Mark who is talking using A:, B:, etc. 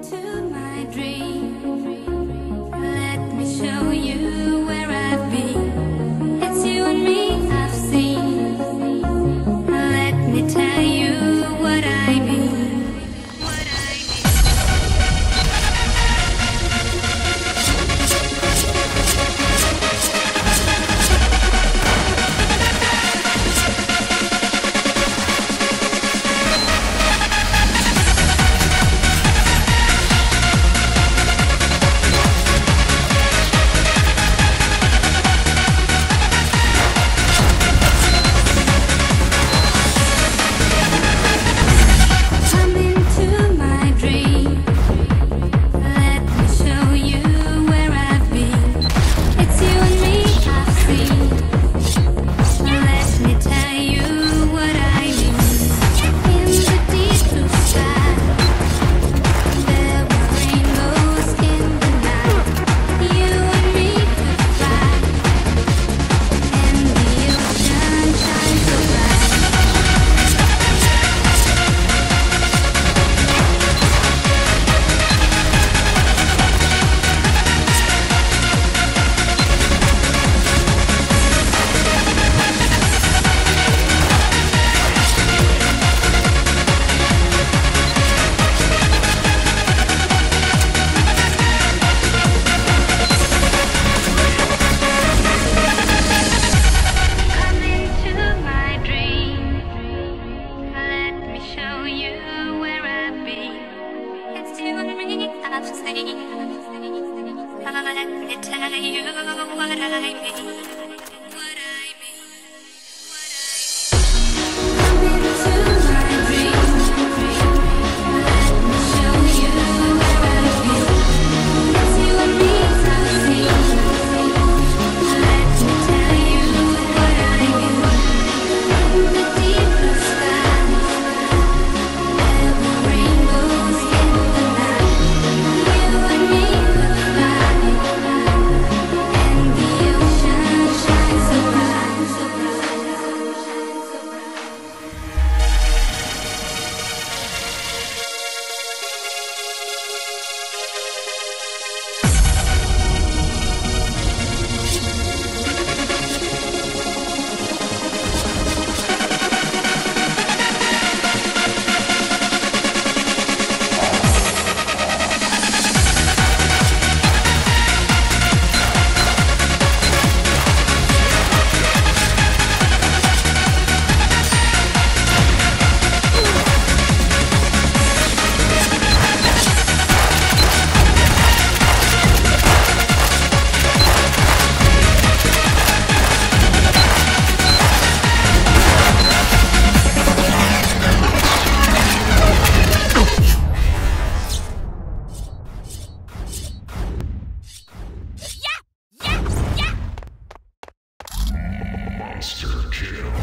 A: To my dream. I'm saying. I'm tell you what I mean. Monster Kill.